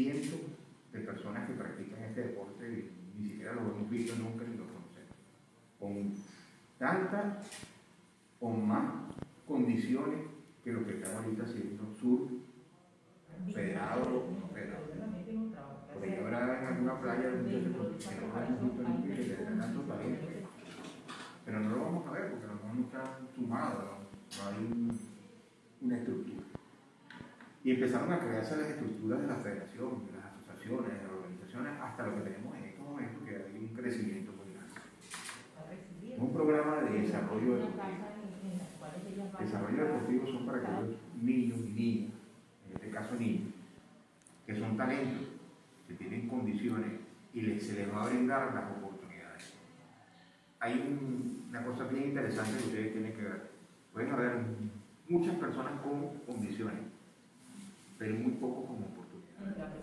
cientos de personas que practican este deporte y ni siquiera lo hemos visto nunca ni lo conocemos. Con tantas o más condiciones que lo que estamos ahorita haciendo sur, federado, no federado. Porque ahora en alguna playa que no le dan tanto talento. Pero no lo vamos a ver porque no está sumado, no, hay una estructura. Y empezaron a crearse las estructuras de la federación, de las asociaciones, de las organizaciones, hasta lo que tenemos en estos momentos, que hay un crecimiento muy grande. Un programa de desarrollo deportivo. Desarrollo deportivo son para aquellos niños y niñas, en este caso niños, que son talentos, que tienen condiciones y se les va a brindar las oportunidades. Hay una cosa bien interesante que ustedes tienen que ver. Pueden haber muchas personas con condiciones, pero muy pocos con oportunidades.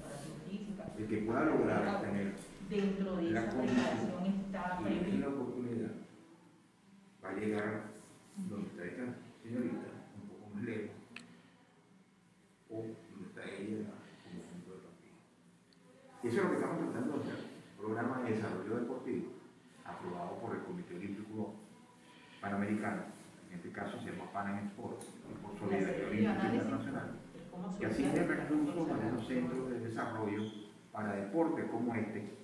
El que pueda lograr tener dentro de la esa preparación está y la oportunidad va a llegar donde está esta señorita, un poco más lejos, o donde está ella como punto de partida. Y eso es lo que estamos tratando de hacer, un programa de desarrollo deportivo aprobado por el Comité Olímpico Panamericano, en este caso se llama Pan Sport, por Solidaridad que asigna recursos a los centros de desarrollo para deportes como este,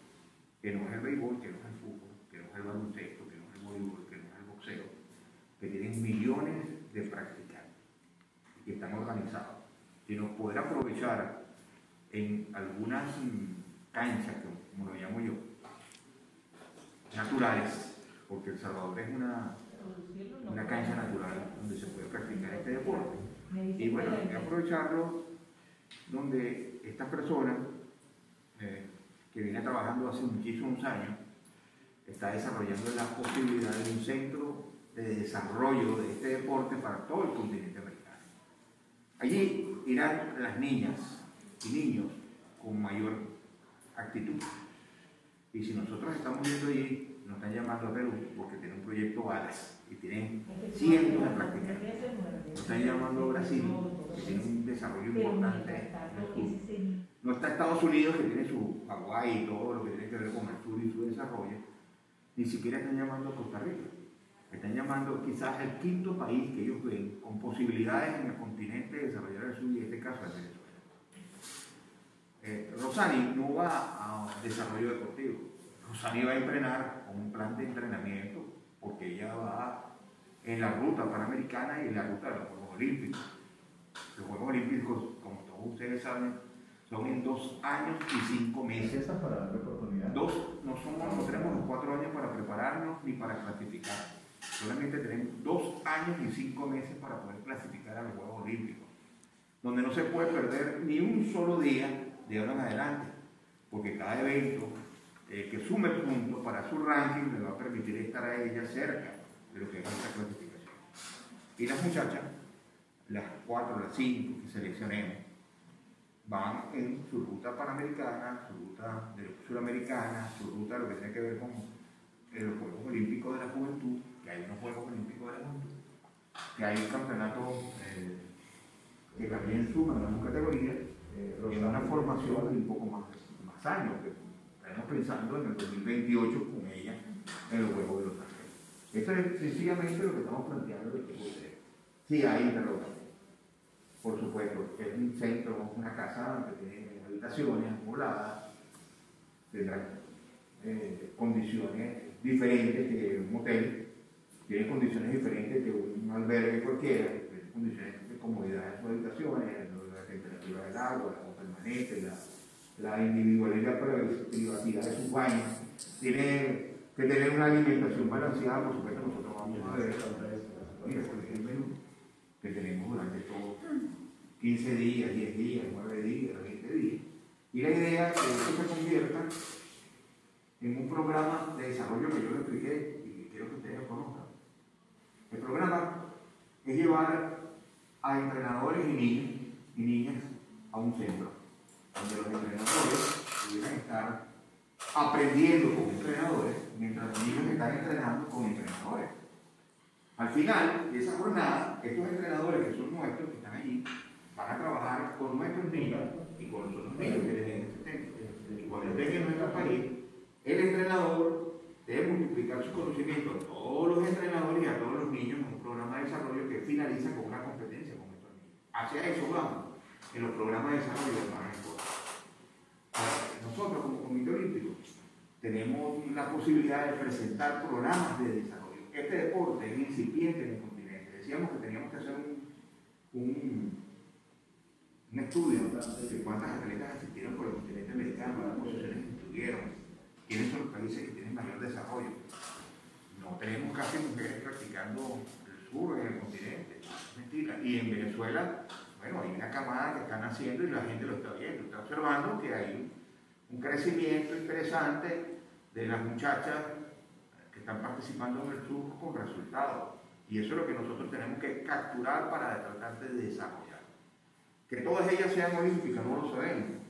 que no es el béisbol, que no es el fútbol, que no es el baloncesto, que no es el voleibol, que no es el boxeo, que tienen millones de practicantes y que están organizados, sino poder aprovechar en algunas canchas, como lo llamo yo, naturales, porque El Salvador es una, una cancha natural donde se puede practicar este deporte. Y bueno, aprovecharlo donde esta persona eh, que viene trabajando hace muchísimos años está desarrollando la posibilidad de un centro de desarrollo de este deporte para todo el continente americano. Allí irán las niñas y niños con mayor actitud. Y si nosotros estamos viendo allí, nos están llamando a Perú porque tienen un proyecto ALAS y tienen cientos de practicantes. Nos están llamando a Brasil, que tiene un desarrollo importante No está Estados Unidos, que tiene su Hawái y todo lo que tiene que ver con el sur y su desarrollo. Ni siquiera están llamando a Costa Rica están llamando quizás el quinto país que ellos ven con posibilidades en el continente de desarrollar el sur, y en este caso es Venezuela. Eh, Rosani no va a desarrollo deportivo. Rosani va a entrenar con un plan de entrenamiento porque ella va en la ruta panamericana y en la ruta de los Juegos Olímpicos. Los Juegos Olímpicos, como todos ustedes saben, son en dos años y cinco meses. para darle oportunidad? Dos, no, somos, no tenemos los cuatro años para prepararnos ni para clasificar. Solamente tenemos dos años y cinco meses para poder clasificar a los Juegos Olímpicos, donde no se puede perder ni un solo día de ahora en adelante, porque cada evento eh, que sume puntos para su ranking le va a permitir estar a ella cerca de lo que es esta clasificación. Y las muchachas, las cuatro, las cinco que seleccionemos, van en su ruta panamericana, su ruta suramericana, su ruta lo que tiene que ver con los Juegos Olímpicos de la Juventud, que hay unos Juegos Olímpicos de la Juventud, que hay un campeonato eh, que también suma en una categoría, eh, una formación de un poco más, más años, que estamos pensando en el 2028 con ella en el Juego de los Ángeles. Eso es sencillamente lo que estamos planteando de que Sí hay interrogantes. Por supuesto, es un centro, una casa que tiene habitaciones acumuladas, tendrá eh, condiciones diferentes que un hotel, tiene condiciones diferentes que un albergue cualquiera, tiene condiciones de comodidad en sus habitaciones, la temperatura del agua, la permanente, la, la individualidad, privacidad de sus baños, tiene que tener una alimentación balanceada, por supuesto nosotros vamos a ver, mira, por menú que tenemos durante todos 15 días, 10 días, 9 días, 20 días. Y la idea es que esto se convierta en un programa de desarrollo que yo le expliqué y quiero que ustedes lo conozcan. El programa es llevar a entrenadores y niños y niñas a un centro, donde los entrenadores pudieran estar aprendiendo con entrenadores mientras los niños están entrenando con entrenadores. Al final de esa jornada, estos entrenadores que son nuestros, que están allí, van a trabajar con nuestros niños y con los otros niños que tienen existente. Y cuando estén en nuestro país, el entrenador debe multiplicar sus conocimientos a todos los entrenadores y a todos los niños en un programa de desarrollo que finaliza con una competencia con estos niños. Hacia eso vamos en los programas de desarrollo de más Nosotros como Comité Olímpico tenemos la posibilidad de presentar programas de desarrollo. Este deporte es incipiente en el continente. Decíamos que teníamos que hacer un, un, estudio de cuántas atletas asistieron por el continente americano, cuántas posiciones estudiaron, quiénes son los países que tienen mayor desarrollo. No tenemos casi mujeres practicando el sur en el continente. Mentira. Y en Venezuela, bueno, hay una camada que están haciendo y la gente lo está viendo, está observando que hay un crecimiento interesante de las muchachas que están participando en el sur con resultados. Y eso es lo que nosotros tenemos que capturar para tratar de desarrollar. Que todas ellas sean olímpicas, no lo sabemos